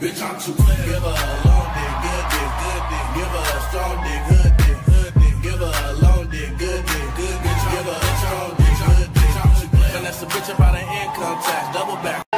Bitch, I'm too clear. Give her a long dick, good dick, good dick. Give her a strong dick, good dick, good dick. Give her a long dick, good dick, good dick. Give her a strong dick, good dick. Finesse a bitch about an income tax, double back.